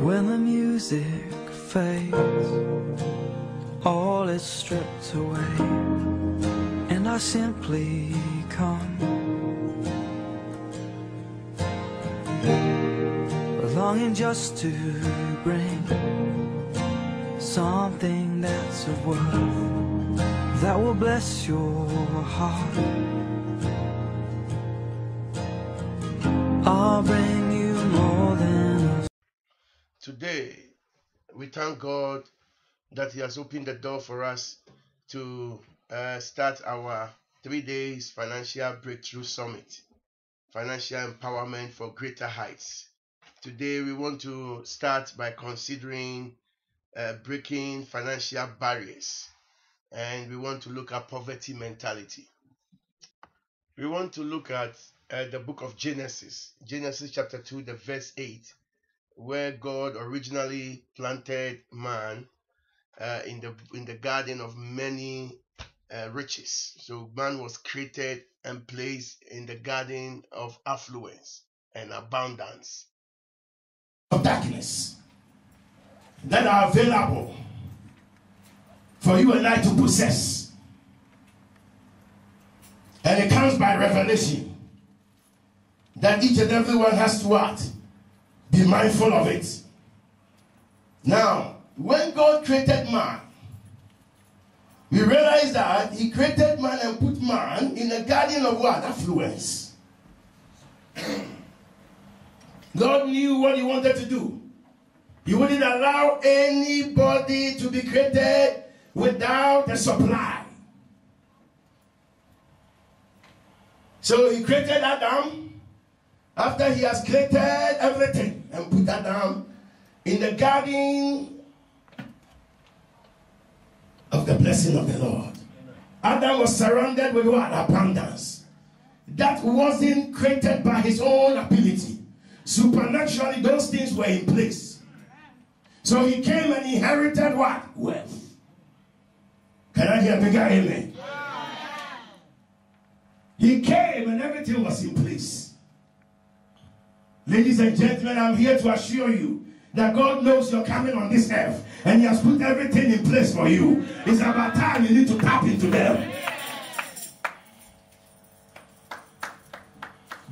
When the music fades, all is stripped away, and I simply come. Longing just to bring something that's of worth that will bless your heart. I'll bring Today, we thank God that He has opened the door for us to uh, start our three days financial breakthrough summit, financial empowerment for greater heights. Today, we want to start by considering uh, breaking financial barriers, and we want to look at poverty mentality. We want to look at uh, the book of Genesis, Genesis chapter 2, the verse 8 where God originally planted man uh, in the in the garden of many uh, riches. So man was created and placed in the garden of affluence and abundance. of darkness that are available for you and I to possess. And it comes by revelation that each and every one has to what? Be mindful of it. Now, when God created man, we realize that he created man and put man in a garden of what? Affluence. God knew what he wanted to do. He wouldn't allow anybody to be created without a supply. So he created Adam after he has created everything and put Adam in the garden of the blessing of the Lord. Adam was surrounded with what? Abundance. That wasn't created by his own ability. Supernaturally, those things were in place. So he came and inherited what? Wealth. Can I hear a bigger amen? He came and everything was in place. Ladies and gentlemen, I'm here to assure you that God knows you're coming on this earth and He has put everything in place for you. It's about time you need to tap into them.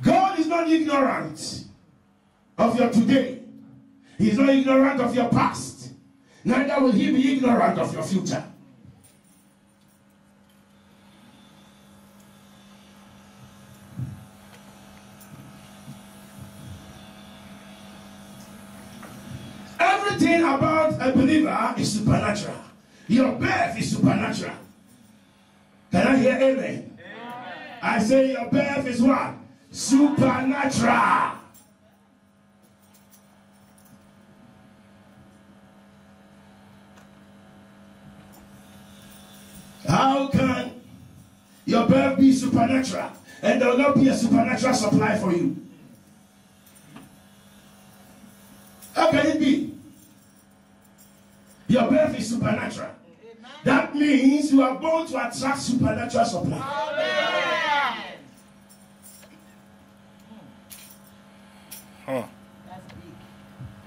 God is not ignorant of your today. He's not ignorant of your past. Neither will he be ignorant of your future. Everything about a believer is supernatural. Your birth is supernatural. Can I hear amen? I say your birth is what? Supernatural. How can your birth be supernatural and there will not be a supernatural supply for you? How can it be? Your birth is supernatural. That means you are born to attract supernatural supply.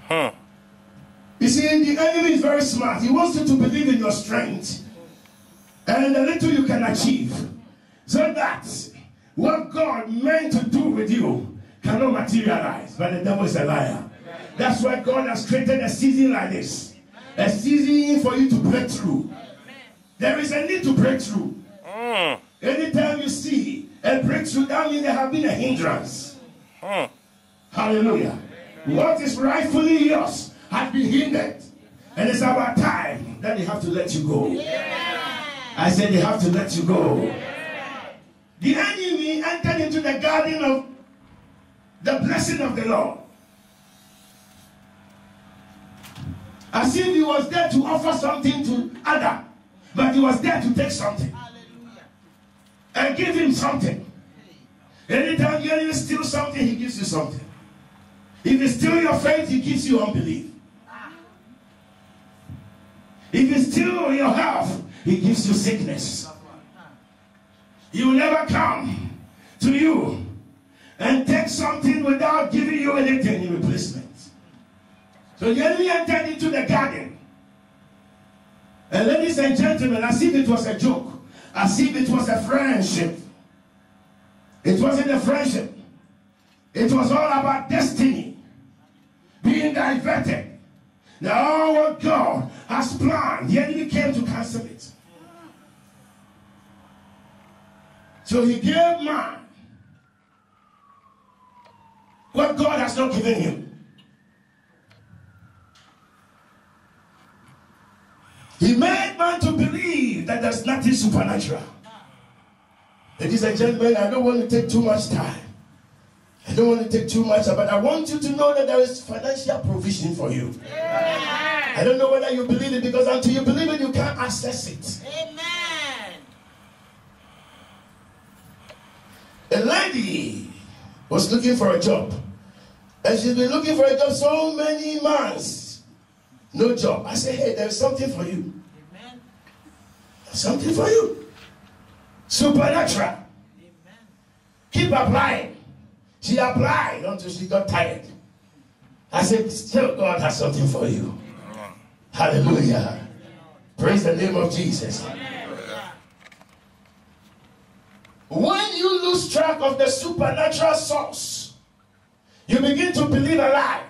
Huh. You see, the enemy is very smart. He wants you to believe in your strength and the little you can achieve. So that what God meant to do with you cannot materialize. But the devil is a liar. That's why God has created a season like this. A season for you to break through. There is a need to break through. Hmm. Anytime you see a breakthrough, that means there have been a hindrance. Hmm. Hallelujah. What is rightfully yours has been hindered. And it's about time that they have to let you go. I said they have to let you go. The enemy entered into the garden of the blessing of the Lord. As if he was there to offer something to Adam, but he was there to take something and give him something. Anytime you enemy steals something, he gives you something. If he steals your faith, he gives you unbelief. Ah. If he steals your health, he gives you sickness. Ah. He will never come to you and take something without giving you anything in replacement. So the enemy entered into the garden. And ladies and gentlemen, as if it was a joke, as if it was a friendship. It wasn't a friendship. It was all about destiny being diverted. Now, all what God has planned, the enemy came to cancel it. So he gave man what God has not given him. He made man to believe that there's nothing supernatural. Ladies and gentlemen, I don't want to take too much time. I don't want to take too much, but I want you to know that there is financial provision for you. I don't know whether you believe it because until you believe it, you can't access it. Amen. A lady was looking for a job. And she's been looking for a job so many months. No job. I said, hey, there's something for you. Amen. Something for you. Supernatural. Amen. Keep applying. She applied until she got tired. I said, still God has something for you. Hallelujah. Praise the name of Jesus. When you lose track of the supernatural source, you begin to believe a lie.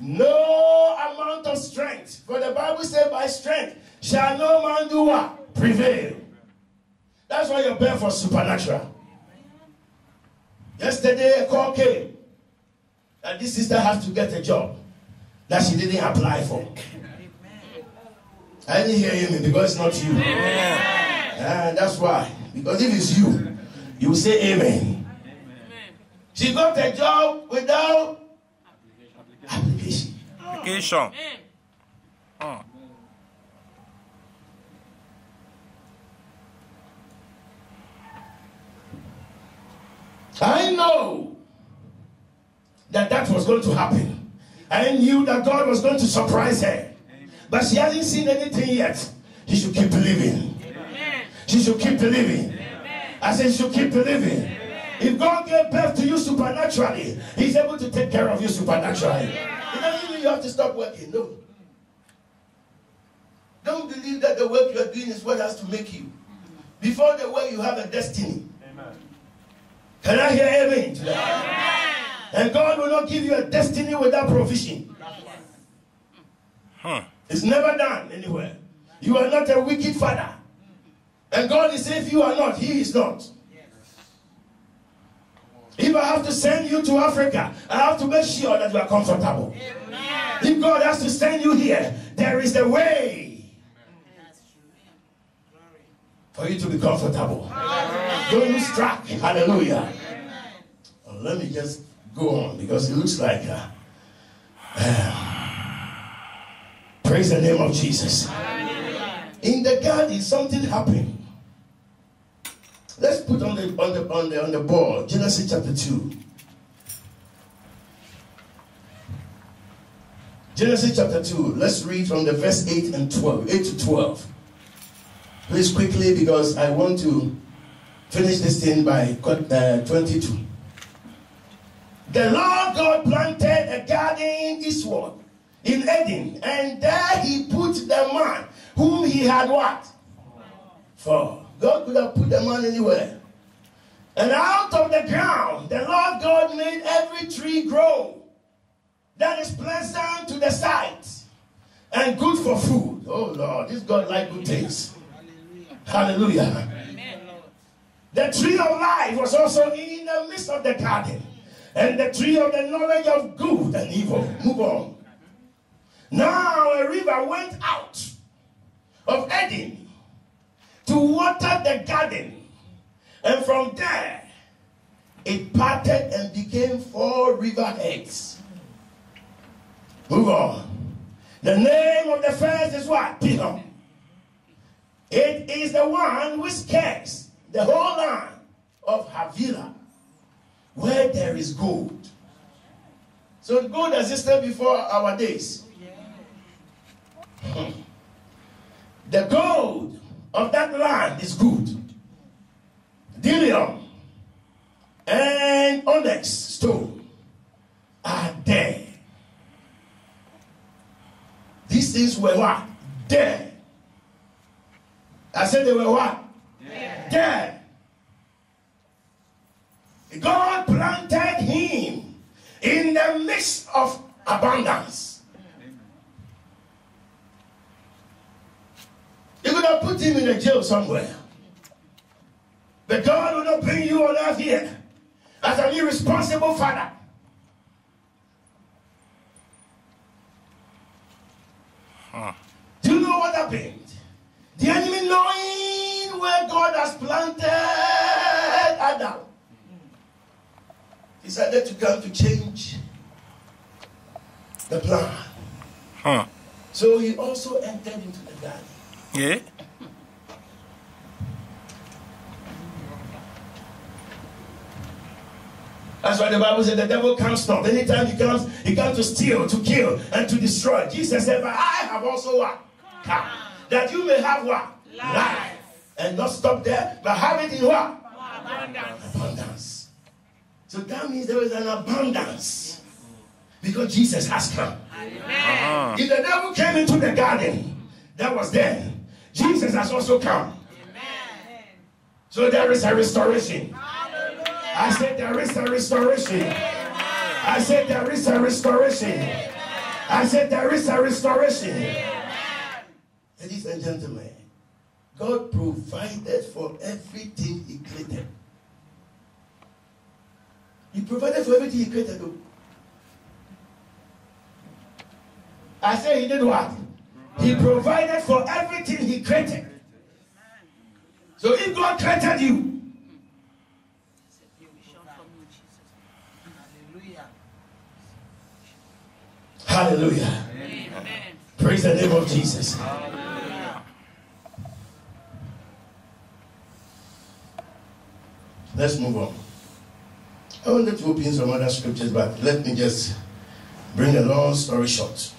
No amount of strength. For the Bible said, by strength shall no man do what? Prevail. That's why you're praying for supernatural. Yesterday, a call came that this sister has to get a job that she didn't apply for. I didn't hear you because it's not you. And ah, that's why. Because if it's you, you say amen. She got a job without. Uh, I know that that was going to happen. I knew that God was going to surprise her. But she hasn't seen anything yet. She should keep believing. She should keep believing. I said, she should keep believing. If God gave birth to you supernaturally, He's able to take care of you supernaturally. It you have to stop working. No. Don't believe that the work you are doing is what has to make you. Before the work, you have a destiny. Amen. Can I hear amen? to that? And God will not give you a destiny without provision. huh. It's never done anywhere. You are not a wicked father. And God is saying, if you are not, He is not. If I have to send you to Africa, I have to make sure that you are comfortable. If God has to send you here, there is a way for you to be comfortable. Don't lose track. Hallelujah. Well, let me just go on because it looks like. Uh, praise the name of Jesus. In the garden, something happened. Let's put on the on the on the on the board Genesis chapter two. Genesis chapter 2. Let's read from the verse 8 and 12. 8 to 12. Please quickly because I want to finish this thing by uh, 22. The Lord God planted a garden eastward in Eden, and there he put the man whom he had what? For. God could have put the man anywhere. And out of the ground, the Lord God made every tree grow that is pleasant to the sight and good for food. Oh Lord, this God like good things. Hallelujah. Amen, The tree of life was also in the midst of the garden, and the tree of the knowledge of good and evil. Move on. Now a river went out of Eden water the garden, and from there it parted and became four river heads. Move on. The name of the first is what? Pishon. It is the one which cares the whole land of Havilah, where there is gold. So gold existed before our days. The gold of that land is good. Bdellium and onyx stone are there. These things were what? There. I said they were what? There. there. God planted him in the midst of abundance. Have put him in a jail somewhere. But God will not bring you on earth here as an irresponsible father. Huh. Do you know what happened? The enemy knowing where God has planted Adam decided to come to change the plan. Huh. So he also entered into the garden. Yeah. That's why the Bible said the devil comes not. Anytime he comes, he comes to steal, to kill, and to destroy. Jesus said, But I have also what? Come. That you may have what? Life. And not stop there, but have it in what? Abundance. Abundance. So that means there is an abundance. Because Jesus has come. Amen. Uh-huh. If the devil came into the garden, that was then. Jesus has also come. Amen. So there is a restoration. I said there is a restoration. I said there is a restoration. I said there is a restoration. Ladies and gentlemen, God provided for everything He created. He provided for everything He created. I said He did what? He provided for everything He created. So if God created you, Hallelujah. hallelujah. Amen. Praise the name of Jesus. Let's move on. I wanted to open some other scriptures, but let me just bring a long story short.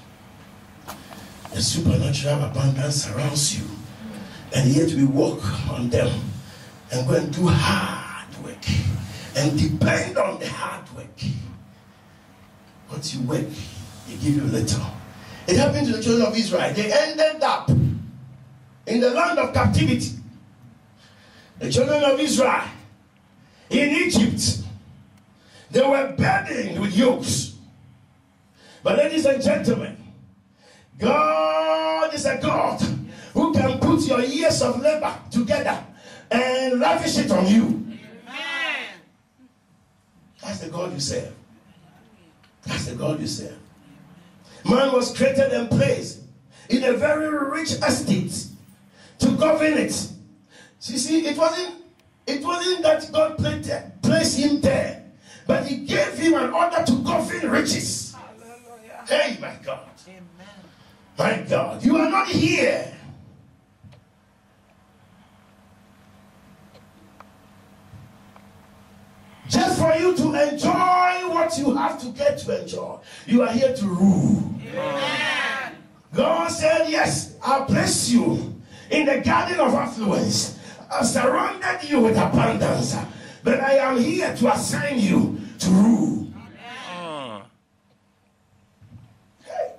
The supernatural abundance surrounds you, and yet we walk on them and go and do hard work and depend on the hard work. What you work, they give you little. It happened to the children of Israel. They ended up in the land of captivity. The children of Israel in Egypt, they were burdened with yokes. But, ladies and gentlemen, God is a God who can put your years of labor together and lavish it on you. Amen. That's the God you serve. That's the God you serve. Man was created and placed in a very rich estate to govern it. You see, it wasn't it wasn't that God placed, him there, but he gave him an order to govern riches. Hallelujah. Hey, my God. Amen. My God, you are not here. Just for you to enjoy what you have to get to enjoy. You are here to rule. Amen. God said, Yes, I'll place you in the garden of affluence. I've surrounded you with abundance. But I am here to assign you to rule. Uh, Hey,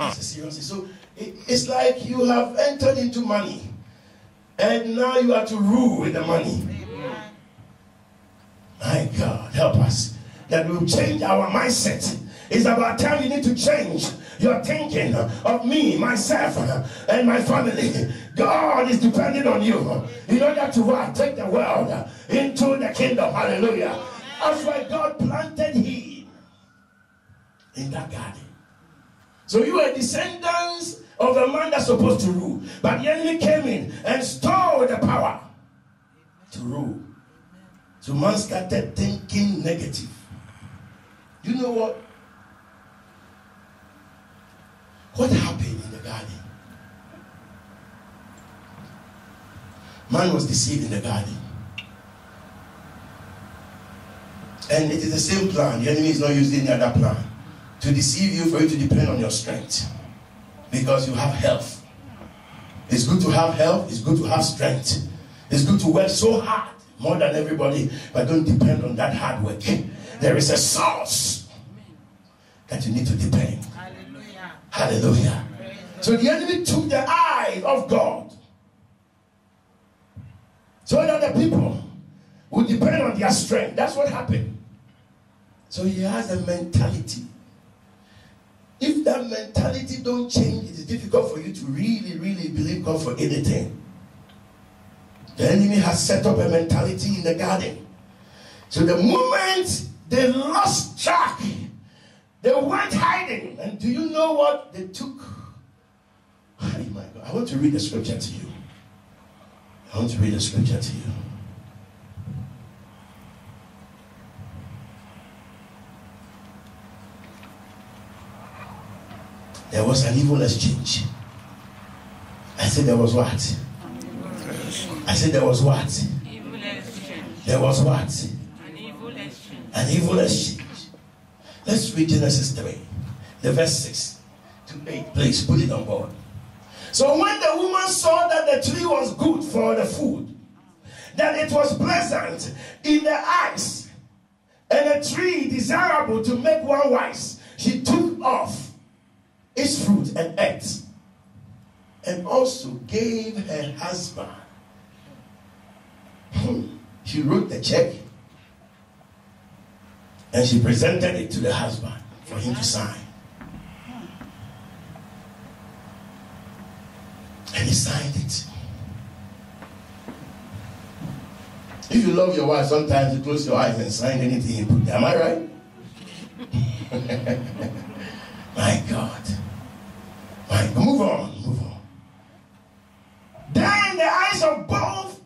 this is seriously. So it- it's like you have entered into money, and now you are to rule with the money. Help us that we will change our mindset. It's about time you need to change your thinking of me, myself, and my family. God is depending on you in order to what? Take the world into the kingdom. Hallelujah. That's why God planted him in that garden. So you are descendants of a man that's supposed to rule. But the enemy came in and stole the power to rule. So man started thinking negative. You know what? What happened in the garden? Man was deceived in the garden. And it is the same plan. The enemy is not using any other plan to deceive you for you to depend on your strength because you have health. It's good to have health, it's good to have strength. It's good to work so hard more than everybody, but don't depend on that hard work. There is a source that you need to depend. Hallelujah. Hallelujah. So the enemy took the eye of God so that the people would depend on their strength. That's what happened. So he has a mentality. If that mentality don't change, it is difficult for you to really, really believe God for anything. The enemy has set up a mentality in the garden. So the moment they lost track, they went hiding. And do you know what they took? Oh my God. I want to read the scripture to you. I want to read the scripture to you. There was an evil exchange. I said there was what? I said there was what? Evil. There was what? An evil exchange. An evil exchange. Let's read Genesis 3, the verse 6 to 8. Please put it on board. So when the woman saw that the tree was good for the food, that it was pleasant in the eyes, and a tree desirable to make one wise, she took off its fruit and ate, and also gave her husband. She wrote the check and she presented it to the husband for him to sign. And he signed it. If you love your wife, sometimes you close your eyes and sign anything you put. there. Am I right? My God. My. Move on. Move on. Then the eyes of both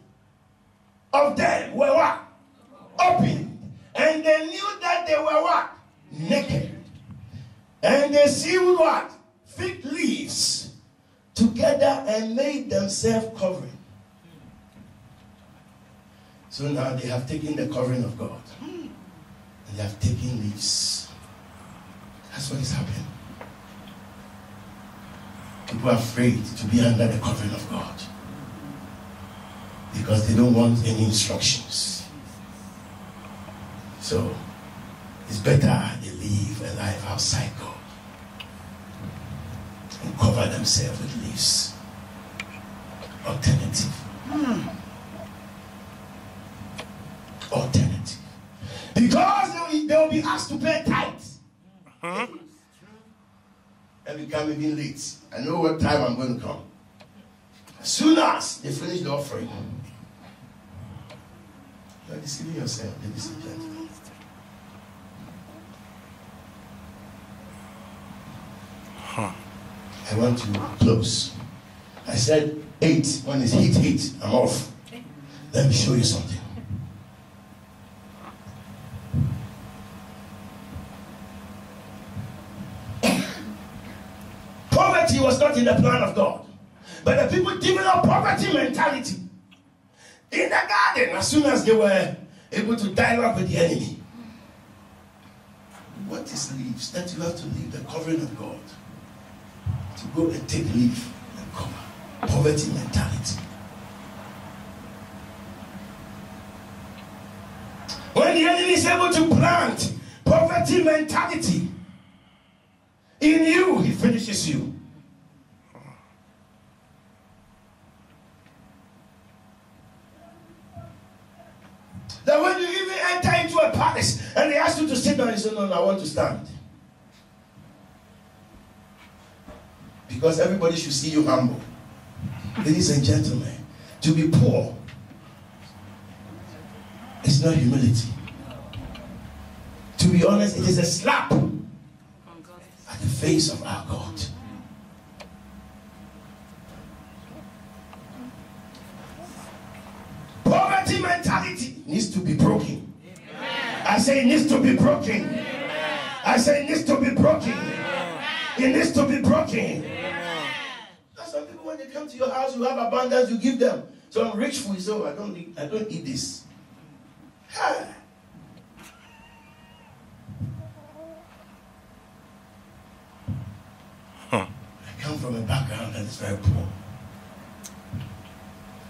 of them were what? Open. And they knew that they were what? Naked. And they sewed what? Fig leaves together and made themselves covering. So now they have taken the covering of God. And they have taken leaves. That's what is happening. People are afraid to be under the covering of God. Because they don't want any instructions. So it's better they live a life outside God and cover themselves with leaves. Alternative. Alternative. Because they will, be asked to pay tithes. And become even late. I know what time I'm going to come. As soon as they finish the offering, you are deceiving yourself, and gentlemen. I want to close. I said eight. When it's hit, hit, I'm off. Let me show you something. Poverty was not in the plan of God. But the people developed poverty mentality in the garden as soon as they were able to dialogue with the enemy. What is leaves? That you have to leave the covering of God to go and take leave and cover. Poverty mentality. When the enemy is able to plant poverty mentality in you, he finishes you. No, no, I want to stand. Because everybody should see you humble. Ladies and gentlemen, to be poor is not humility. To be honest, it is a slap at the face of our God. Poverty mentality needs to be broken. I say it needs to be broken. I say it needs to be broken. It needs to be broken. That's some people when they come to your house, you have abundance, you give them. So I'm rich food, so oh, I don't need, I don't eat this. Ha! I come from a background that is very poor.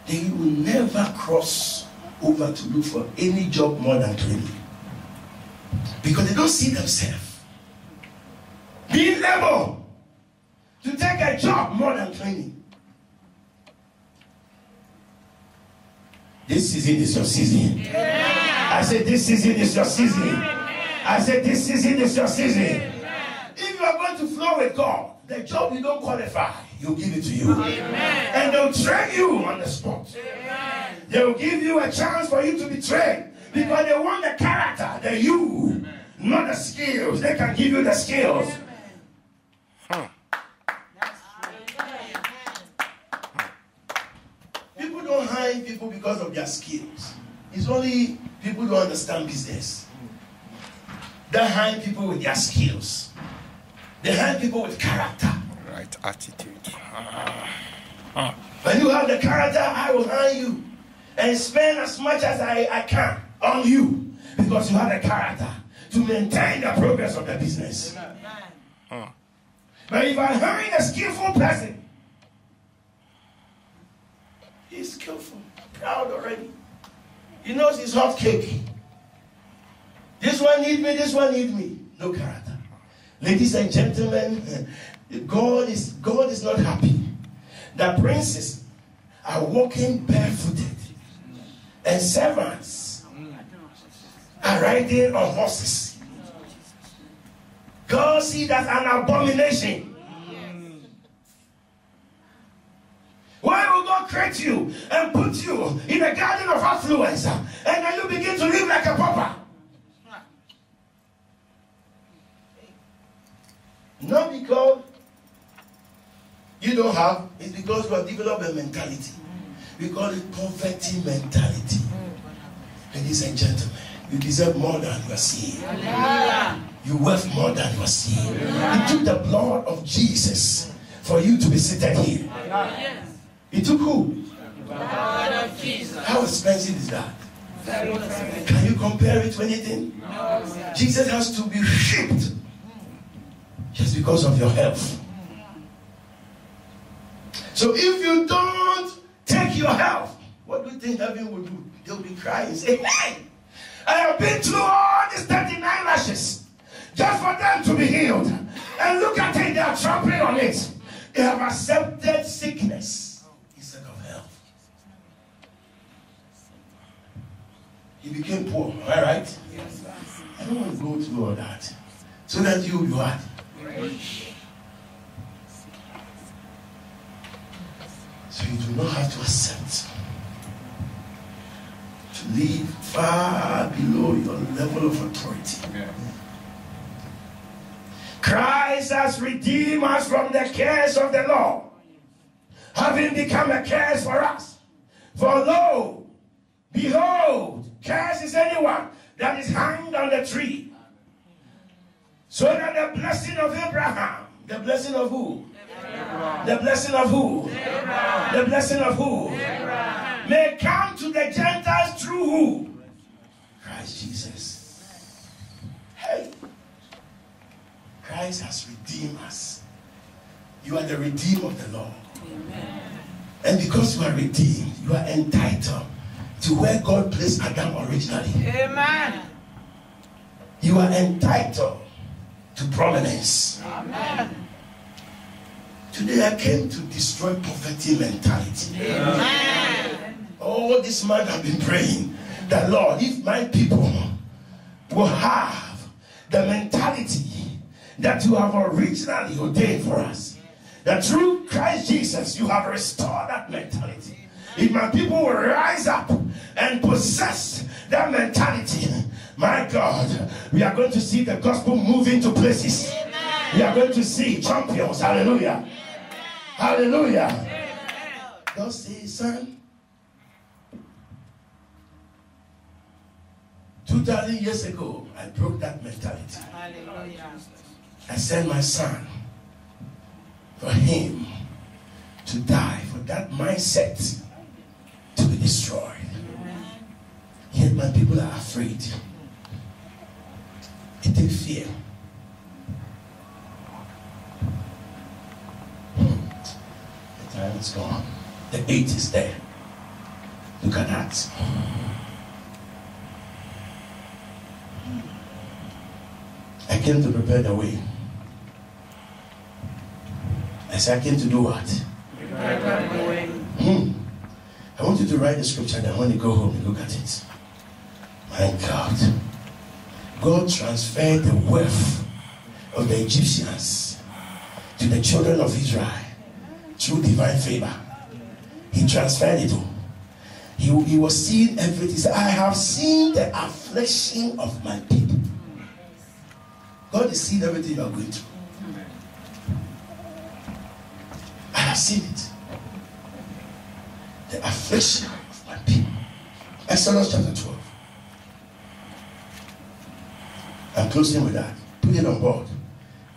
They will never cross over to look for any job more than cleaning. Because they don't see themselves being able to take a job more than training. This season is your season. I said, This season is your season. I said, This season is your season. If you are going to flow with God, the job you don't qualify, He'll give it to you. And they'll train you on the spot. They'll give you a chance for you to be trained because they want the character, the you, not the skills. They can give you the skills. People don't hire people because of their skills. It's only people who understand business. They hire people with their skills. They hire people with character. Right attitude. Ah. Ah. When you have the character, I will hire you and spend as much as I, I can on you because you have the character to maintain the progress of the business. But if I'm hiring a skillful person, he's skillful, proud already. He knows his hot cake. This one need me, this one need me. No character. Ladies and gentlemen, God is God is not happy. The princes are walking barefooted, and servants are riding on horses. God see that an abomination. Why will God create you and put you in a garden of affluence uh, and then you begin to live like a pauper? Not because you don't have, it's because you have developed a mentality. We call it poverty mentality. Ladies and gentlemen, you deserve more than you are seeing. You worth more than you are seeing. It took the blood of Jesus for you to be seated here. It took who? Blood of Jesus. How expensive is that? Can you compare it to anything? Jesus has to be shipped just because of your health. So if you don't take your health, what do you think heaven will do? They'll be crying, say, Hey, I have been through all these 39 lashes just for them to be healed. And look at it, they are trampling on it. They have accepted sickness instead of health. He became poor, am I right? I don't want to go through all that. So that you, you are. So you do not have to accept live far below your level of authority. Christ has redeemed us from the cares of the law, having become a curse for us. For lo, behold, curse is anyone that is hanged on the tree. So that the blessing of Abraham, the blessing of who? The blessing of who? The blessing of who? May come to the Gentiles through who? Christ Jesus. Hey. Christ has redeemed us. You are the redeemed of the Lord. And because you are redeemed, you are entitled to where God placed Adam originally. Amen. You are entitled to prominence. Amen. Today I came to destroy poverty mentality. Oh, All this month I've been praying that Lord, if my people will have the mentality that you have originally ordained for us, that through Christ Jesus you have restored that mentality. If my people will rise up and possess that mentality, my God, we are going to see the gospel move into places. We are going to see champions. Hallelujah. Hallelujah. God says, son, 2,000 years ago, I broke that mentality. Hallelujah. I sent my son for him to die, for that mindset to be destroyed. Yet my people are afraid. It takes fear. The time is gone. The eight is there. Look at that. I came to prepare the way. I said, I came to do what? Prepare the way. Hmm. I want you to write the scripture then when you go home, you look at it. My God. God transferred the wealth of the Egyptians to the children of Israel through divine favor. He transferred it all. He, he was seeing everything. He said, I have seen the affliction of my people. God is seeing everything you are going through. I have seen it. The affliction of my people. Exodus chapter 12. I'm closing with that. Put it on board.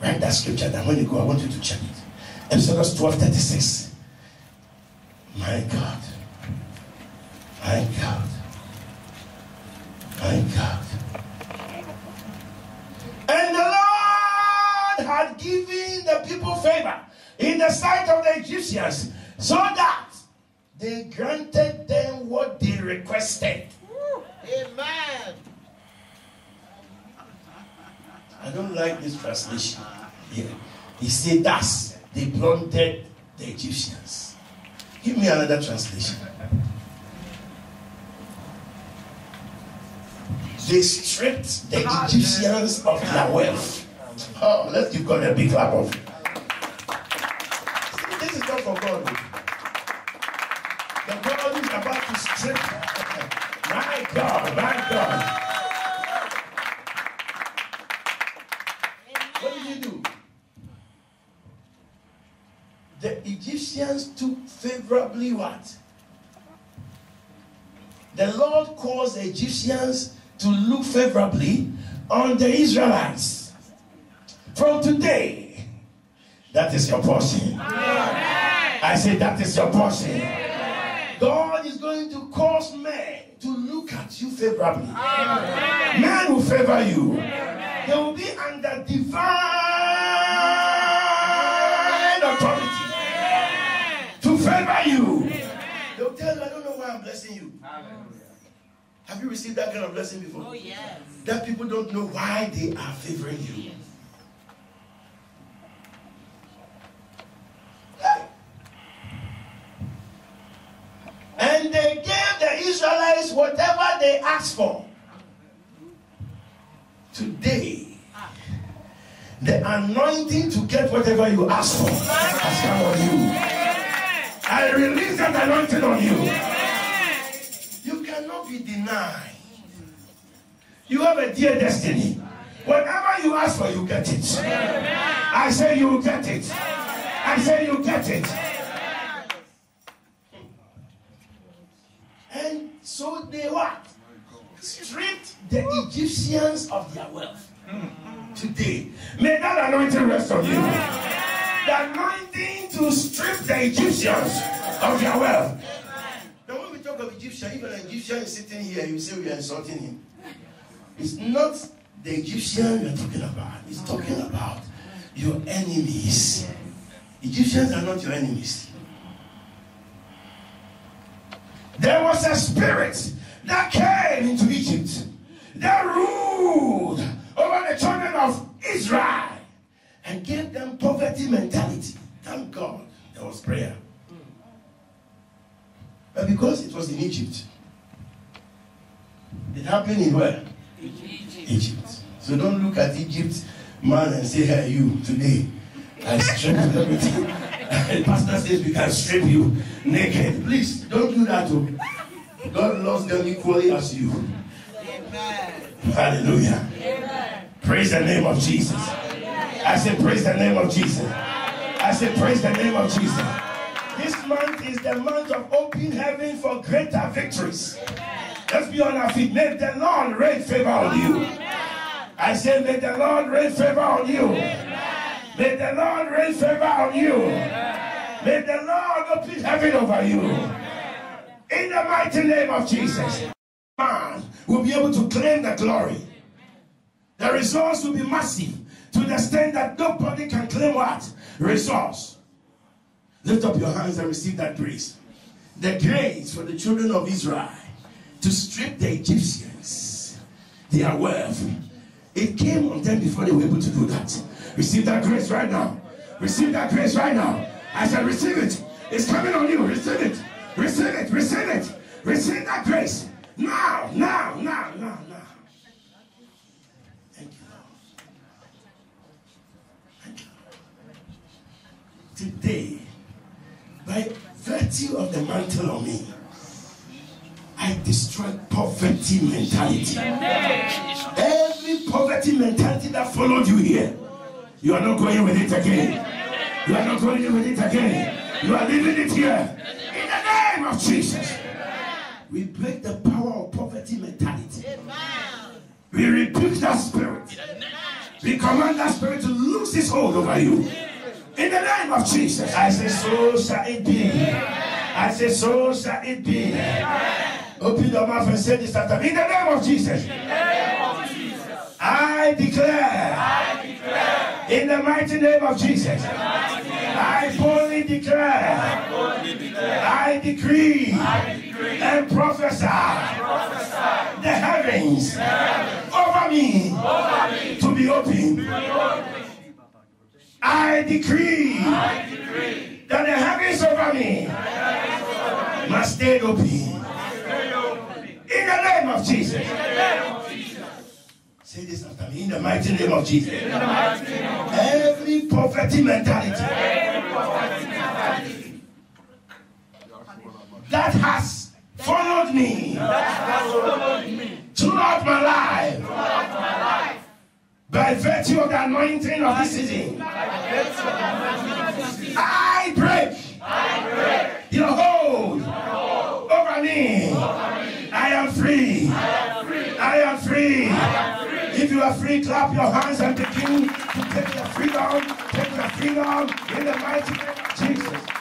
Write that scripture down. When you go, I want you to check it. Exodus 12 36. My God. My God. My God. And the Lord had given the people favor in the sight of the Egyptians so that they granted them what they requested. Amen. I don't like this translation. Yeah. He said, Thus they plundered the Egyptians. Give me another translation. They stripped the Egyptians of their wealth. Oh, let's give God a big clap of. See, This is not for God. Oh. The God is about to strip. My God, my God. What did he do? The Egyptians took favorably what? The Lord caused the Egyptians to look favorably on the Israelites. From today, that is your portion. I say that is your portion. God is going to cause men to look at you favorably. Men will favor you. They will be under divine authority to favor you. They'll tell you, I don't know why I'm blessing you. Have you received that kind of blessing before? Oh, yes. That people don't know why they are favoring you. And they gave the Israelites whatever they asked for. Today, the anointing to get whatever you ask for has come on you. I release that anointing on you. You cannot be denied. You have a dear destiny. Whatever you ask for, you get it. I say you will get it. I say you get it. And so they what? The Egyptians of their wealth. Today, may that anointing rest on you. The anointing to strip the Egyptians of their wealth. Now, when we talk of Egyptian, even an Egyptian is sitting here, you say we are insulting him. It's not the Egyptian we're talking about. It's talking about your enemies. Egyptians are not your enemies. There was a spirit that came into Egypt that ruled over the children of Israel and gave them poverty mentality. Thank God there was prayer. But because it was in Egypt, it happened in where? Egypt. So don't look at Egypt man and say, hey, you, today, I strip everything. the pastor says we can strip you naked. Please, don't do that. Oh. God loves them equally as you. Amen. Hallelujah. Praise the name of Jesus. I say, praise the name of Jesus. I say, praise the name of Jesus. This month is the month of open heaven for greater victories. Let's be on our feet. May the Lord rain favor on you. I say, may the Lord rain favor on you. May the Lord rain favor on you. May the Lord open heaven over you. In the mighty name of Jesus. Man will be able to claim the glory. The resource will be massive to the extent that nobody can claim what? Resource. Lift up your hands and receive that grace. The grace for the children of Israel to strip the Egyptians their wealth. It came on them before they were able to do that. Receive that grace right now. Receive that grace right now. I said, receive it. It's coming on you. Receive it. Receive it. Receive it. Receive that grace. Now, now, now, now, now. Thank you, Lord. Thank you. Today, by virtue of the mantle on me, I destroy poverty mentality. Every poverty mentality that followed you here, you are not going with it again. You are not going with it again. You are leaving it here. In the name of Jesus. We break the power of poverty mentality. We rebuke that spirit. We command that spirit to lose its hold over you. In the name of Jesus. I say, so shall it be. I say, so shall it be. Open your mouth and say this after me. In the name of Jesus. I declare. In the mighty name of Jesus. I boldly declare. I decree. And prophesy. The heavens. Over me. To be open. I decree. I decree That the heavens over me. Must stay open. In the name of Jesus. Say this after me. In the mighty name of Jesus. Every poverty mentality that has followed me throughout my life by virtue of the anointing of this season. I break your hold over me. I am free. I am free. If you are free, clap your hands and begin to take your freedom. Take your freedom in the mighty name of Jesus.